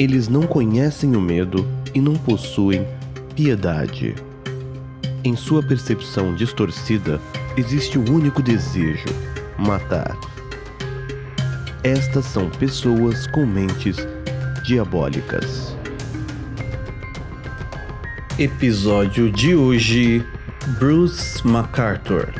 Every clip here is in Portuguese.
Eles não conhecem o medo e não possuem piedade. Em sua percepção distorcida, existe o único desejo: matar. Estas são pessoas com mentes diabólicas. Episódio de hoje: Bruce MacArthur.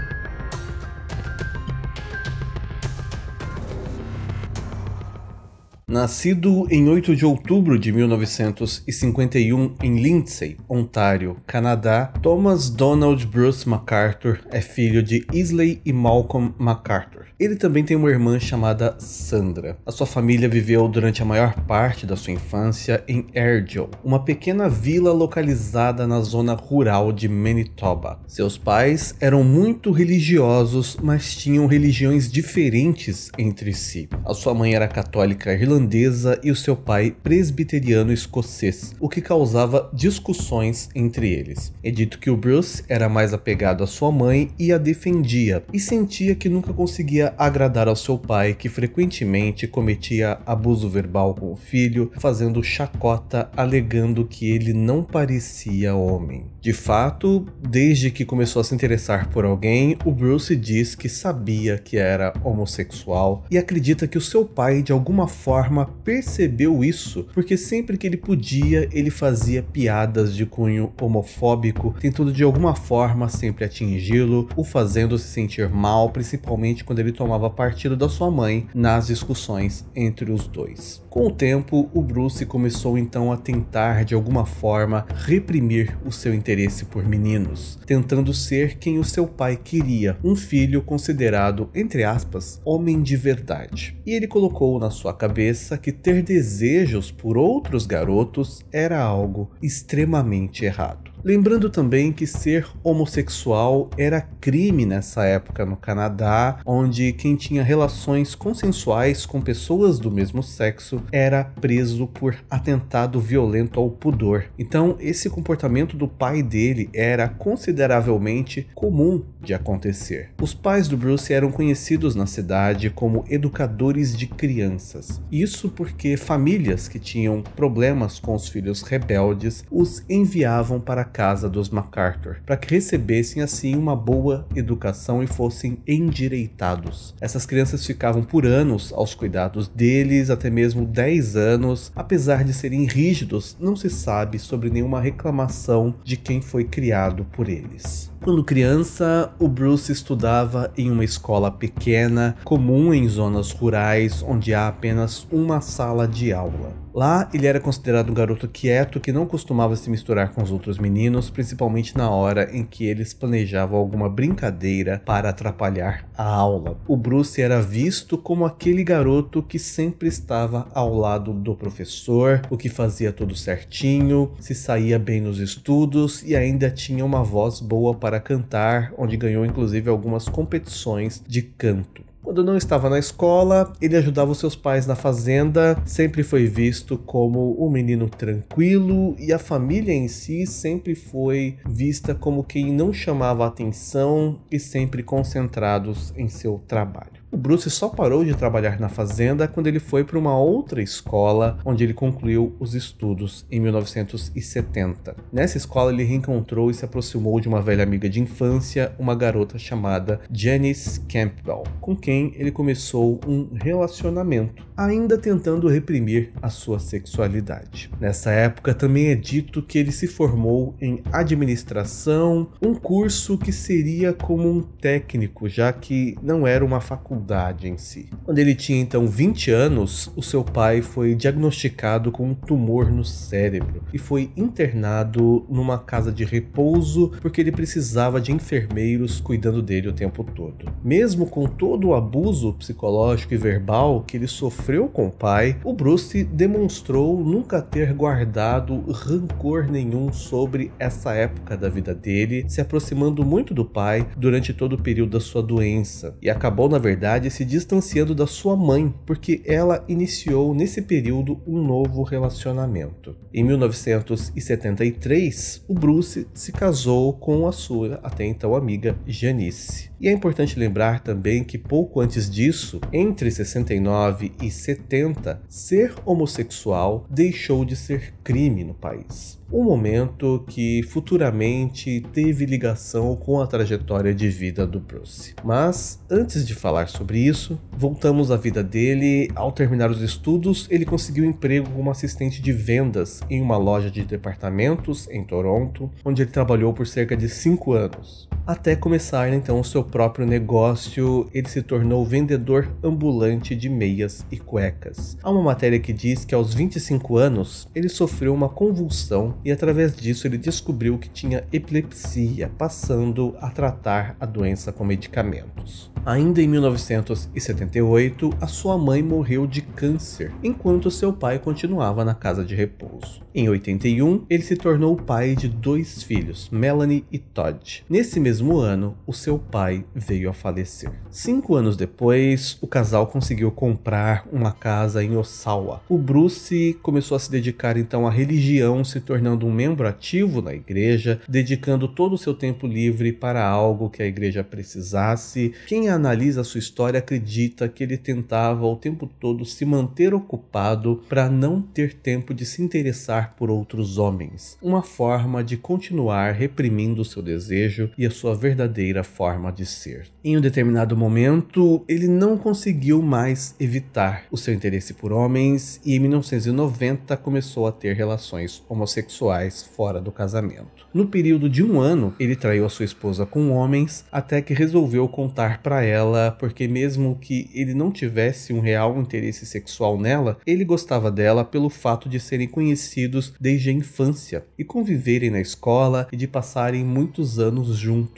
Nascido em 8 de outubro de 1951 em Lindsay, Ontário, Canadá, Thomas Donald Bruce MacArthur é filho de Isley e Malcolm MacArthur. Ele também tem uma irmã chamada Sandra. A sua família viveu durante a maior parte da sua infância em Airdale, uma pequena vila localizada na zona rural de Manitoba. Seus pais eram muito religiosos, mas tinham religiões diferentes entre si. A sua mãe era católica irlandesa irlandesa e o seu pai presbiteriano escocês, o que causava discussões entre eles. É dito que o Bruce era mais apegado à sua mãe e a defendia, e sentia que nunca conseguia agradar ao seu pai, que frequentemente cometia abuso verbal com o filho, fazendo chacota alegando que ele não parecia homem. De fato, desde que começou a se interessar por alguém, o Bruce diz que sabia que era homossexual e acredita que o seu pai de alguma forma forma percebeu isso, porque sempre que ele podia, ele fazia piadas de cunho homofóbico, tentando de alguma forma sempre atingi-lo, o fazendo se sentir mal, principalmente quando ele tomava partido da sua mãe nas discussões entre os dois. Com o tempo, o Bruce começou então a tentar de alguma forma reprimir o seu interesse por meninos, tentando ser quem o seu pai queria, um filho considerado, entre aspas, homem de verdade. E ele colocou na sua cabeça que ter desejos por outros garotos era algo extremamente errado. Lembrando também que ser homossexual era crime nessa época no Canadá, onde quem tinha relações consensuais com pessoas do mesmo sexo era preso por atentado violento ao pudor. Então, esse comportamento do pai dele era consideravelmente comum de acontecer. Os pais do Bruce eram conhecidos na cidade como educadores de crianças. Isso porque famílias que tinham problemas com os filhos rebeldes os enviavam para casa dos MacArthur, para que recebessem assim uma boa educação e fossem endireitados. Essas crianças ficavam por anos aos cuidados deles, até mesmo 10 anos, apesar de serem rígidos, não se sabe sobre nenhuma reclamação de quem foi criado por eles. Quando criança, o Bruce estudava em uma escola pequena, comum em zonas rurais, onde há apenas uma sala de aula. Lá, ele era considerado um garoto quieto que não costumava se misturar com os outros meninos, principalmente na hora em que eles planejavam alguma brincadeira para atrapalhar a aula. O Bruce era visto como aquele garoto que sempre estava ao lado do professor, o que fazia tudo certinho, se saía bem nos estudos e ainda tinha uma voz boa para cantar, onde ganhou inclusive algumas competições de canto. Quando não estava na escola, ele ajudava os seus pais na fazenda, sempre foi visto como um menino tranquilo e a família em si sempre foi vista como quem não chamava atenção e sempre concentrados em seu trabalho. O Bruce só parou de trabalhar na fazenda quando ele foi para uma outra escola, onde ele concluiu os estudos em 1970. Nessa escola, ele reencontrou e se aproximou de uma velha amiga de infância, uma garota chamada Janice Campbell, com quem ele começou um relacionamento, ainda tentando reprimir a sua sexualidade. Nessa época, também é dito que ele se formou em administração, um curso que seria como um técnico, já que não era uma faculdade faculdade em si. Quando ele tinha então 20 anos, o seu pai foi diagnosticado com um tumor no cérebro e foi internado numa casa de repouso porque ele precisava de enfermeiros cuidando dele o tempo todo. Mesmo com todo o abuso psicológico e verbal que ele sofreu com o pai, o Bruce demonstrou nunca ter guardado rancor nenhum sobre essa época da vida dele, se aproximando muito do pai durante todo o período da sua doença e acabou na verdade verdade, se distanciando da sua mãe, porque ela iniciou nesse período um novo relacionamento. Em 1973, o Bruce se casou com a sua até então amiga Janice. E é importante lembrar também que pouco antes disso, entre 69 e 70, ser homossexual deixou de ser crime no país um momento que futuramente teve ligação com a trajetória de vida do Bruce. Mas antes de falar sobre isso, voltamos à vida dele. Ao terminar os estudos, ele conseguiu emprego como assistente de vendas em uma loja de departamentos em Toronto, onde ele trabalhou por cerca de 5 anos. Até começar então o seu próprio negócio, ele se tornou vendedor ambulante de meias e cuecas. Há uma matéria que diz que aos 25 anos ele sofreu uma convulsão e através disso ele descobriu que tinha epilepsia, passando a tratar a doença com medicamentos. Ainda em 1978, a sua mãe morreu de câncer, enquanto seu pai continuava na casa de repouso. Em 81, ele se tornou pai de dois filhos, Melanie e Todd. Nesse mesmo ano, o seu pai veio a falecer. Cinco anos depois, o casal conseguiu comprar uma casa em Ossawa. O Bruce começou a se dedicar então à religião, se tornando um membro ativo na igreja, dedicando todo o seu tempo livre para algo que a igreja precisasse. Quem analisa sua história acredita que ele tentava o tempo todo se manter ocupado para não ter tempo de se interessar por outros homens, uma forma de continuar reprimindo seu desejo e a sua verdadeira forma de ser. Em um determinado momento, ele não conseguiu mais evitar o seu interesse por homens e em 1990 começou a ter relações homossexuais fora do casamento. No período de um ano, ele traiu a sua esposa com homens até que resolveu contar para ela, porque mesmo que ele não tivesse um real interesse sexual nela, ele gostava dela pelo fato de serem conhecidos desde a infância e conviverem na escola e de passarem muitos anos juntos.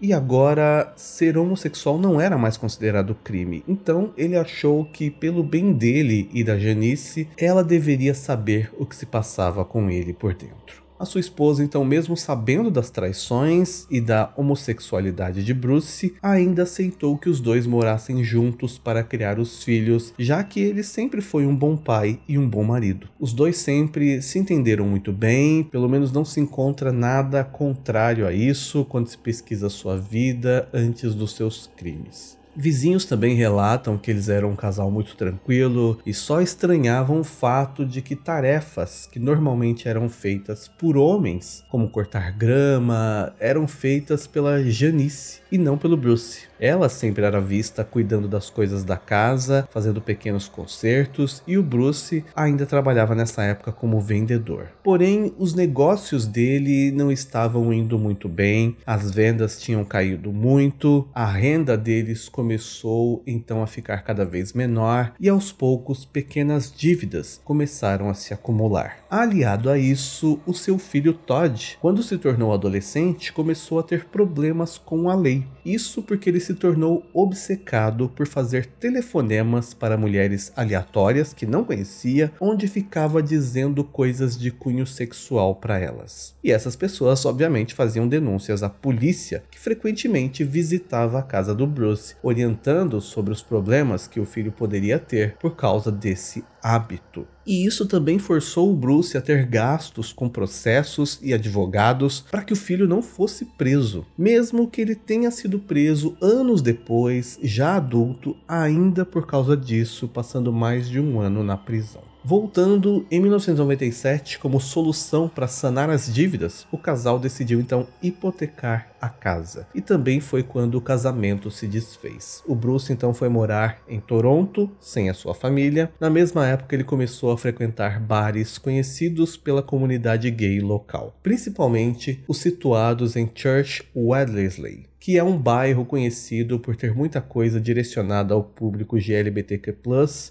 E agora, ser homossexual não era mais considerado crime, então ele achou que, pelo bem dele e da Janice, ela deveria saber o que se passava com ele por dentro. A sua esposa, então, mesmo sabendo das traições e da homossexualidade de Bruce, ainda aceitou que os dois morassem juntos para criar os filhos, já que ele sempre foi um bom pai e um bom marido. Os dois sempre se entenderam muito bem, pelo menos não se encontra nada contrário a isso quando se pesquisa sua vida antes dos seus crimes. Vizinhos também relatam que eles eram um casal muito tranquilo e só estranhavam o fato de que tarefas que normalmente eram feitas por homens, como cortar grama, eram feitas pela Janice e não pelo Bruce. Ela sempre era vista cuidando das coisas da casa, fazendo pequenos concertos, e o Bruce ainda trabalhava nessa época como vendedor. Porém, os negócios dele não estavam indo muito bem, as vendas tinham caído muito, a renda deles começou então a ficar cada vez menor e aos poucos pequenas dívidas começaram a se acumular. Aliado a isso, o seu filho Todd, quando se tornou adolescente, começou a ter problemas com a lei. Isso porque ele se tornou obcecado por fazer telefonemas para mulheres aleatórias que não conhecia, onde ficava dizendo coisas de cunho sexual para elas. E essas pessoas, obviamente, faziam denúncias à polícia, que frequentemente visitava a casa do Bruce, orientando sobre os problemas que o filho poderia ter por causa desse hábito. E isso também forçou o Bruce a ter gastos com processos e advogados para que o filho não fosse preso, mesmo que ele tenha sido preso anos depois, já adulto, ainda por causa disso, passando mais de um ano na prisão. Voltando em 1997, como solução para sanar as dívidas, o casal decidiu então hipotecar a casa. E também foi quando o casamento se desfez. O Bruce então foi morar em Toronto, sem a sua família. Na mesma época, ele começou a frequentar bares conhecidos pela comunidade gay local, principalmente os situados em Church Wellesley que é um bairro conhecido por ter muita coisa direcionada ao público GLBTQ+,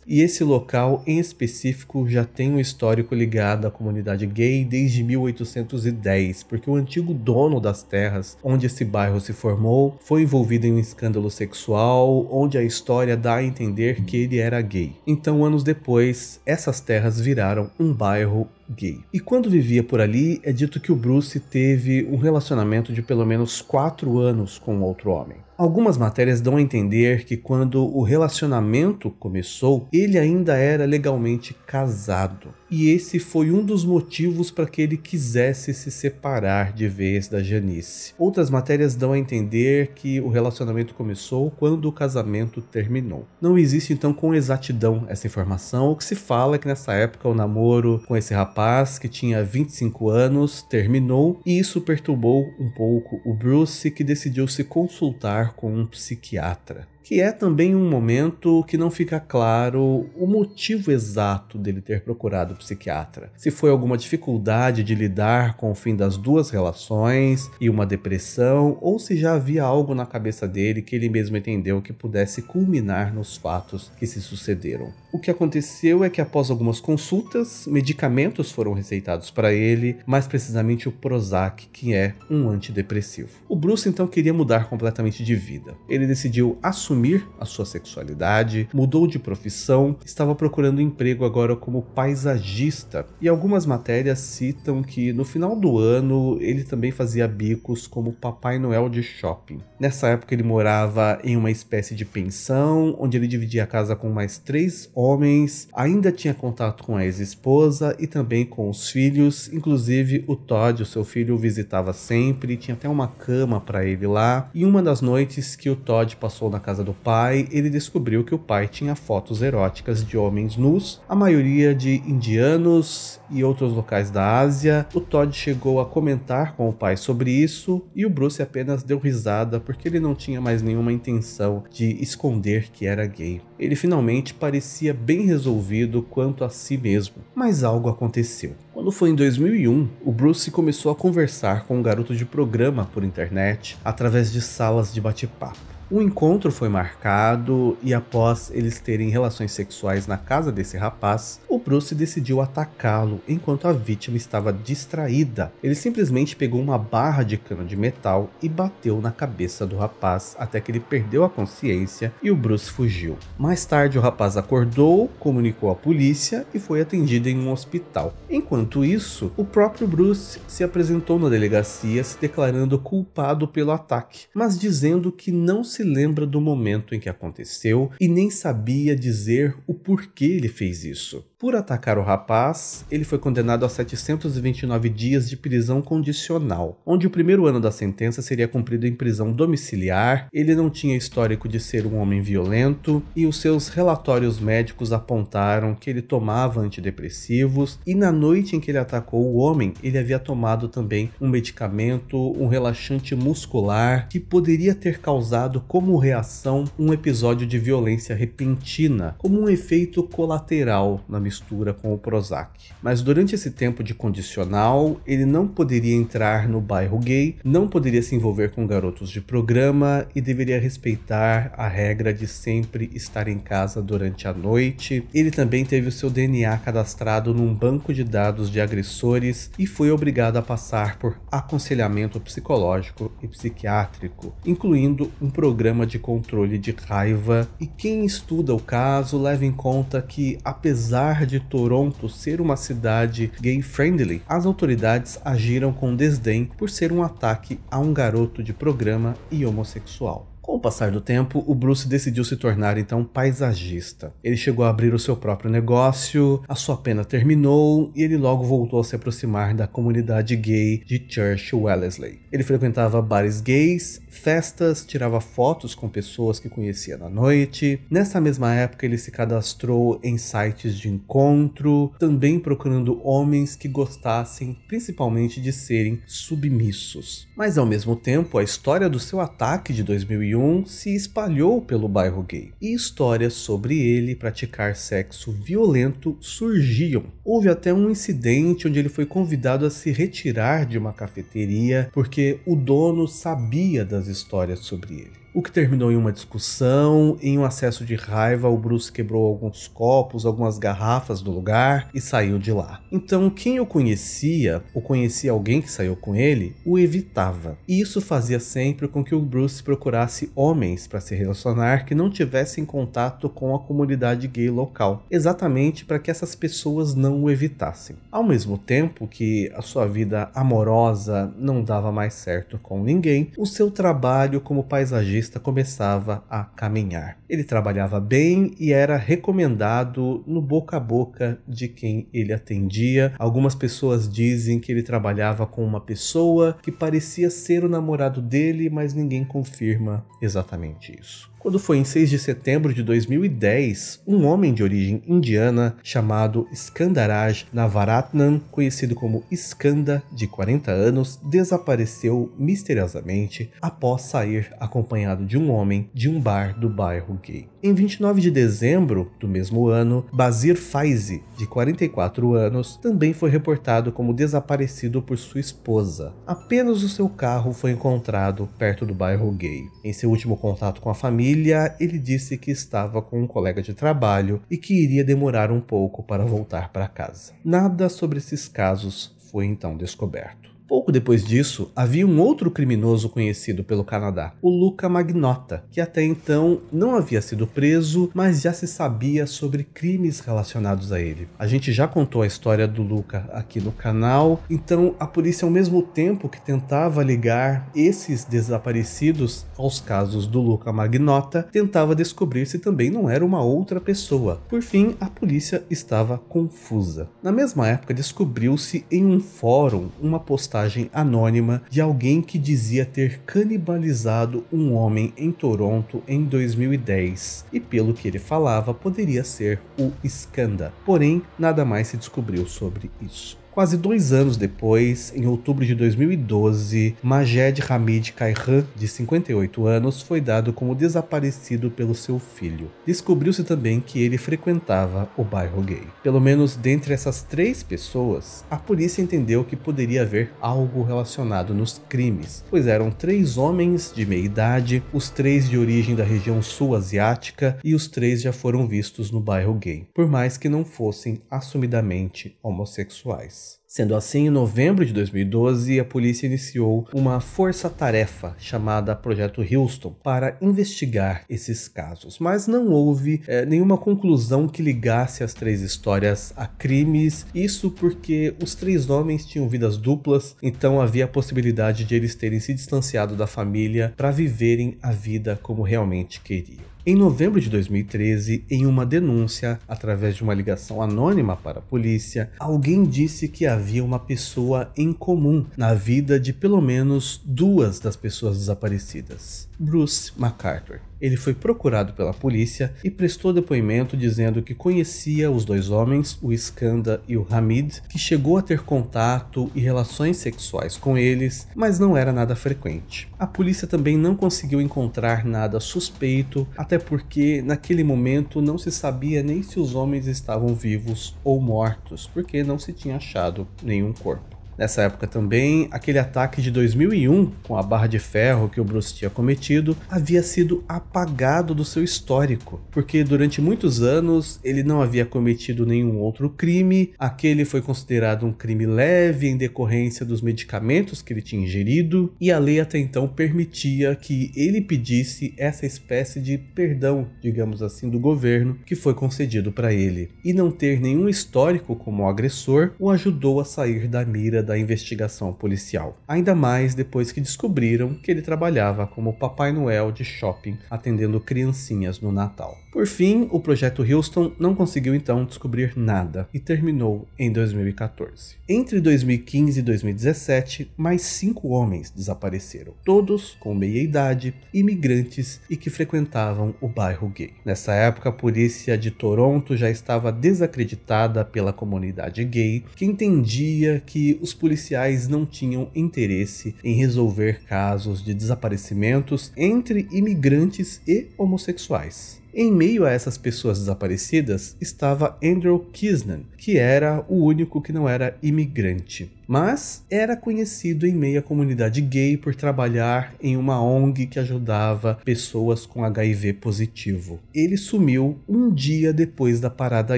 e esse local em específico já tem um histórico ligado à comunidade gay desde 1810, porque o antigo dono das terras onde esse bairro se formou foi envolvido em um escândalo sexual, onde a história dá a entender que ele era gay. Então, anos depois, essas terras viraram um bairro gay. E quando vivia por ali, é dito que o Bruce teve um relacionamento de pelo menos quatro anos com outro homem. Algumas matérias dão a entender que quando o relacionamento começou, ele ainda era legalmente casado. E esse foi um dos motivos para que ele quisesse se separar de vez da Janice. Outras matérias dão a entender que o relacionamento começou quando o casamento terminou. Não existe então com exatidão essa informação. O que se fala é que nessa época o namoro com esse rapaz que tinha 25 anos terminou e isso perturbou um pouco o Bruce que decidiu se consultar com um psiquiatra que é também um momento que não fica claro o motivo exato dele ter procurado o psiquiatra. Se foi alguma dificuldade de lidar com o fim das duas relações e uma depressão, ou se já havia algo na cabeça dele que ele mesmo entendeu que pudesse culminar nos fatos que se sucederam. O que aconteceu é que após algumas consultas, medicamentos foram receitados para ele, mais precisamente o Prozac, que é um antidepressivo. O Bruce então queria mudar completamente de vida. Ele decidiu assumir a sua sexualidade, mudou de profissão, estava procurando emprego agora como paisagista, e algumas matérias citam que no final do ano ele também fazia bicos como Papai Noel de shopping. Nessa época ele morava em uma espécie de pensão, onde ele dividia a casa com mais três homens, ainda tinha contato com a ex-esposa e também com os filhos, inclusive o Todd, o seu filho, o visitava sempre, tinha até uma cama para ele lá. E uma das noites que o Todd passou na casa do pai, ele descobriu que o pai tinha fotos eróticas de homens nus, a maioria de indianos e outros locais da Ásia. O Todd chegou a comentar com o pai sobre isso e o Bruce apenas deu risada porque ele não tinha mais nenhuma intenção de esconder que era gay. Ele finalmente parecia bem resolvido quanto a si mesmo, mas algo aconteceu. Quando foi em 2001, o Bruce começou a conversar com um garoto de programa por internet através de salas de bate-papo. O encontro foi marcado e após eles terem relações sexuais na casa desse rapaz, o Bruce decidiu atacá-lo enquanto a vítima estava distraída. Ele simplesmente pegou uma barra de cano de metal e bateu na cabeça do rapaz até que ele perdeu a consciência e o Bruce fugiu. Mais tarde, o rapaz acordou, comunicou à polícia e foi atendido em um hospital. Enquanto isso, o próprio Bruce se apresentou na delegacia se declarando culpado pelo ataque, mas dizendo que não se se lembra do momento em que aconteceu e nem sabia dizer o porquê ele fez isso. Por atacar o rapaz, ele foi condenado a 729 dias de prisão condicional, onde o primeiro ano da sentença seria cumprido em prisão domiciliar. Ele não tinha histórico de ser um homem violento e os seus relatórios médicos apontaram que ele tomava antidepressivos e na noite em que ele atacou o homem, ele havia tomado também um medicamento, um relaxante muscular que poderia ter causado como reação um episódio de violência repentina, como um efeito colateral na mistura com o Prozac. Mas durante esse tempo de condicional, ele não poderia entrar no bairro gay, não poderia se envolver com garotos de programa e deveria respeitar a regra de sempre estar em casa durante a noite. Ele também teve o seu DNA cadastrado num banco de dados de agressores e foi obrigado a passar por aconselhamento psicológico e psiquiátrico, incluindo um programa de controle de raiva. E quem estuda o caso leva em conta que, apesar apesar de Toronto ser uma cidade gay-friendly, as autoridades agiram com desdém por ser um ataque a um garoto de programa e homossexual. Com o passar do tempo, o Bruce decidiu se tornar então paisagista. Ele chegou a abrir o seu próprio negócio, a sua pena terminou e ele logo voltou a se aproximar da comunidade gay de Church Wellesley. Ele frequentava bares gays, festas, tirava fotos com pessoas que conhecia na noite. Nessa mesma época, ele se cadastrou em sites de encontro, também procurando homens que gostassem principalmente de serem submissos. Mas ao mesmo tempo, a história do seu ataque de 2001 se espalhou pelo bairro gay e histórias sobre ele praticar sexo violento surgiam. Houve até um incidente onde ele foi convidado a se retirar de uma cafeteria porque o dono sabia das histórias sobre ele o que terminou em uma discussão. Em um acesso de raiva, o Bruce quebrou alguns copos, algumas garrafas do lugar e saiu de lá. Então, quem o conhecia, ou conhecia alguém que saiu com ele, o evitava. E isso fazia sempre com que o Bruce procurasse homens para se relacionar que não tivessem contato com a comunidade gay local, exatamente para que essas pessoas não o evitassem. Ao mesmo tempo que a sua vida amorosa não dava mais certo com ninguém, o seu trabalho como paisagista cardiologista começava a caminhar. Ele trabalhava bem e era recomendado no boca a boca de quem ele atendia. Algumas pessoas dizem que ele trabalhava com uma pessoa que parecia ser o namorado dele, mas ninguém confirma exatamente isso. Quando foi em 6 de setembro de 2010, um homem de origem indiana chamado Skandaraj Navaratnam, conhecido como Skanda, de 40 anos, desapareceu misteriosamente após sair acompanhado de um homem de um bar do bairro gay. Em 29 de dezembro do mesmo ano, Bazir Faizi, de 44 anos, também foi reportado como desaparecido por sua esposa. Apenas o seu carro foi encontrado perto do bairro gay. Em seu último contato com a família, família, ele disse que estava com um colega de trabalho e que iria demorar um pouco para voltar para casa. Nada sobre esses casos foi então descoberto. Pouco depois disso, havia um outro criminoso conhecido pelo Canadá, o Luca Magnota, que até então não havia sido preso, mas já se sabia sobre crimes relacionados a ele. A gente já contou a história do Luca aqui no canal, então a polícia, ao mesmo tempo que tentava ligar esses desaparecidos aos casos do Luca Magnota, tentava descobrir se também não era uma outra pessoa. Por fim, a polícia estava confusa. Na mesma época, descobriu-se em um fórum uma postagem mensagem anônima de alguém que dizia ter canibalizado um homem em Toronto em 2010 e, pelo que ele falava, poderia ser o Skanda. Porém, nada mais se descobriu sobre isso. Quase dois anos depois, em outubro de 2012, Majed Hamid Kaihan, de 58 anos, foi dado como desaparecido pelo seu filho. Descobriu-se também que ele frequentava o bairro gay. Pelo menos dentre essas três pessoas, a polícia entendeu que poderia haver algo relacionado nos crimes, pois eram três homens de meia idade, os três de origem da região sul asiática e os três já foram vistos no bairro gay, por mais que não fossem assumidamente homossexuais. Sendo assim, em novembro de 2012, a polícia iniciou uma força-tarefa chamada Projeto Houston para investigar esses casos, mas não houve é, nenhuma conclusão que ligasse as três histórias a crimes. Isso porque os três homens tinham vidas duplas, então havia a possibilidade de eles terem se distanciado da família para viverem a vida como realmente queriam. Em novembro de 2013, em uma denúncia através de uma ligação anônima para a polícia, alguém disse que havia uma pessoa em comum na vida de pelo menos duas das pessoas desaparecidas. Bruce MacArthur. Ele foi procurado pela polícia e prestou depoimento dizendo que conhecia os dois homens, o Skanda e o Hamid, que chegou a ter contato e relações sexuais com eles, mas não era nada frequente. A polícia também não conseguiu encontrar nada suspeito, até porque naquele momento não se sabia nem se os homens estavam vivos ou mortos, porque não se tinha achado nenhum corpo. Nessa época também, aquele ataque de 2001 com a barra de ferro que o Bruce tinha cometido havia sido apagado do seu histórico, porque durante muitos anos ele não havia cometido nenhum outro crime, aquele foi considerado um crime leve em decorrência dos medicamentos que ele tinha ingerido, e a lei até então permitia que ele pedisse essa espécie de perdão, digamos assim, do governo que foi concedido para ele. E não ter nenhum histórico como agressor o ajudou a sair da mira da investigação policial. Ainda mais depois que descobriram que ele trabalhava como Papai Noel de shopping atendendo criancinhas no Natal. Por fim, o projeto Houston não conseguiu então descobrir nada e terminou em 2014. Entre 2015 e 2017, mais cinco homens desapareceram, todos com meia idade, imigrantes e que frequentavam o bairro gay. Nessa época, a polícia de Toronto já estava desacreditada pela comunidade gay, que entendia que os policiais não tinham interesse em resolver casos de desaparecimentos entre imigrantes e homossexuais. Em meio a essas pessoas desaparecidas estava Andrew Kisnan, que era o único que não era imigrante, mas era conhecido em meio à comunidade gay por trabalhar em uma ONG que ajudava pessoas com HIV positivo. Ele sumiu um dia depois da parada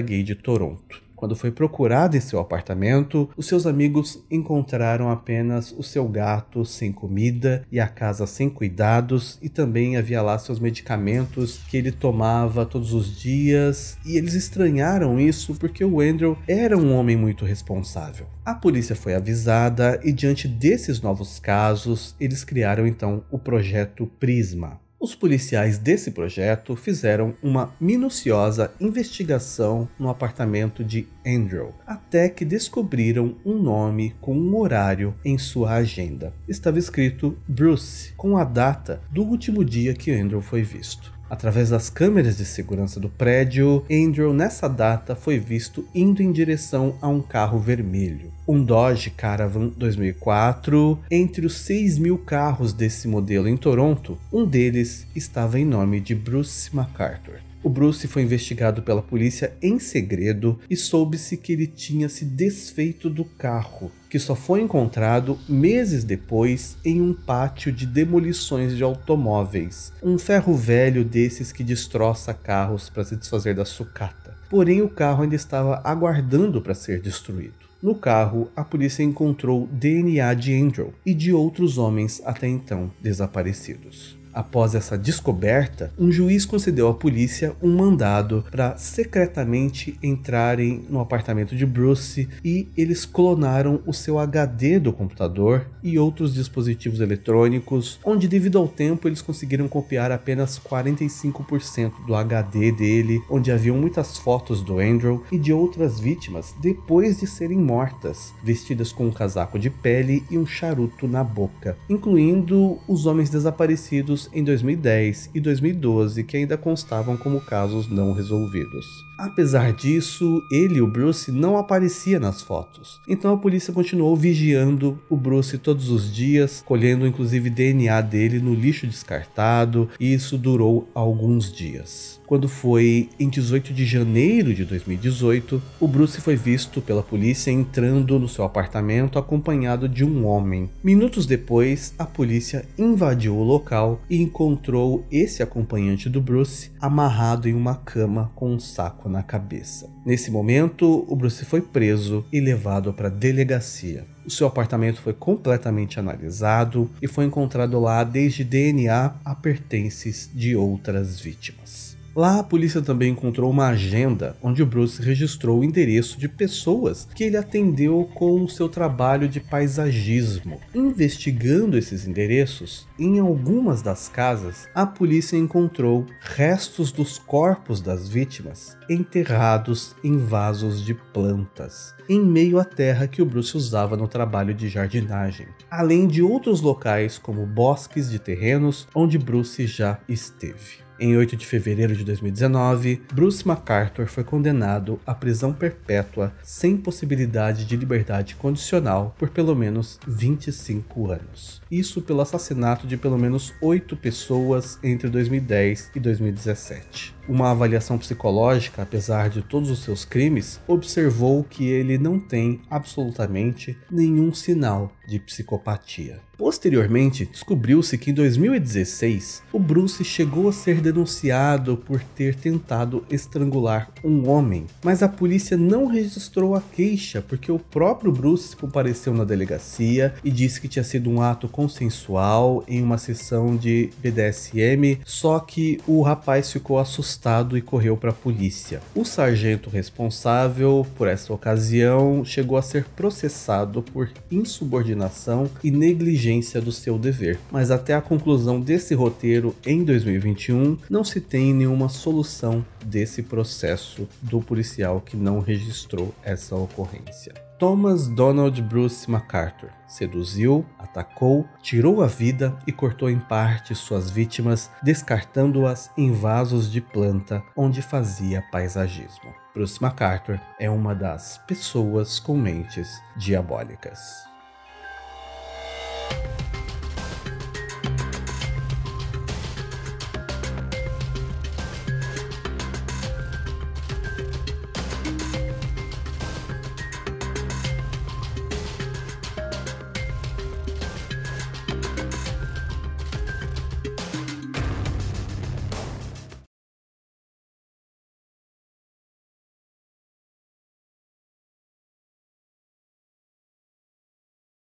gay de Toronto. Quando foi procurado em seu apartamento, os seus amigos encontraram apenas o seu gato sem comida e a casa sem cuidados, e também havia lá seus medicamentos que ele tomava todos os dias, e eles estranharam isso porque o Andrew era um homem muito responsável. A polícia foi avisada e diante desses novos casos, eles criaram então o projeto Prisma. Os policiais desse projeto fizeram uma minuciosa investigação no apartamento de Andrew, até que descobriram um nome com um horário em sua agenda. Estava escrito Bruce, com a data do último dia que Andrew foi visto. Através das câmeras de segurança do prédio, Andrew nessa data foi visto indo em direção a um carro vermelho, um Dodge Caravan 2004. Entre os 6 mil carros desse modelo em Toronto, um deles estava em nome de Bruce MacArthur. O Bruce foi investigado pela polícia em segredo e soube-se que ele tinha se desfeito do carro, que só foi encontrado meses depois em um pátio de demolições de automóveis. Um ferro velho desses que destroça carros para se desfazer da sucata. Porém, o carro ainda estava aguardando para ser destruído. No carro, a polícia encontrou DNA de Andrew e de outros homens até então desaparecidos. Após essa descoberta, um juiz concedeu à polícia um mandado para secretamente entrarem no apartamento de Bruce e eles clonaram o seu HD do computador e outros dispositivos eletrônicos, onde devido ao tempo eles conseguiram copiar apenas 45% do HD dele, onde haviam muitas fotos do Andrew e de outras vítimas depois de serem mortas, vestidas com um casaco de pele e um charuto na boca, incluindo os homens desaparecidos em 2010 e 2012 que ainda constavam como casos não resolvidos. Apesar disso, ele, o Bruce, não aparecia nas fotos. Então a polícia continuou vigiando o Bruce todos os dias, colhendo inclusive DNA dele no lixo descartado, e isso durou alguns dias. Quando foi em 18 de janeiro de 2018, o Bruce foi visto pela polícia entrando no seu apartamento acompanhado de um homem. Minutos depois, a polícia invadiu o local e encontrou esse acompanhante do Bruce amarrado em uma cama com um saco na cabeça. Nesse momento, o Bruce foi preso e levado para a delegacia. O seu apartamento foi completamente analisado e foi encontrado lá desde DNA a pertences de outras vítimas. Lá, a polícia também encontrou uma agenda onde Bruce registrou o endereço de pessoas que ele atendeu com o seu trabalho de paisagismo. Investigando esses endereços, em algumas das casas, a polícia encontrou restos dos corpos das vítimas enterrados em vasos de plantas, em meio à terra que o Bruce usava no trabalho de jardinagem, além de outros locais como bosques de terrenos onde Bruce já esteve. Em 8 de fevereiro de 2019, Bruce MacArthur foi condenado à prisão perpétua sem possibilidade de liberdade condicional por pelo menos 25 anos. Isso pelo assassinato de pelo menos 8 pessoas entre 2010 e 2017 uma avaliação psicológica, apesar de todos os seus crimes, observou que ele não tem absolutamente nenhum sinal de psicopatia. Posteriormente, descobriu-se que em 2016 o Bruce chegou a ser denunciado por ter tentado estrangular um homem, mas a polícia não registrou a queixa porque o próprio Bruce compareceu na delegacia e disse que tinha sido um ato consensual em uma sessão de BDSM, só que o rapaz ficou assustado e correu para a polícia. O sargento responsável por essa ocasião chegou a ser processado por insubordinação e negligência do seu dever. Mas até a conclusão desse roteiro em 2021, não se tem nenhuma solução desse processo do policial que não registrou essa ocorrência. Thomas Donald Bruce MacArthur seduziu, atacou, tirou a vida e cortou em parte suas vítimas, descartando-as em vasos de planta onde fazia paisagismo. Bruce MacArthur é uma das pessoas com mentes diabólicas.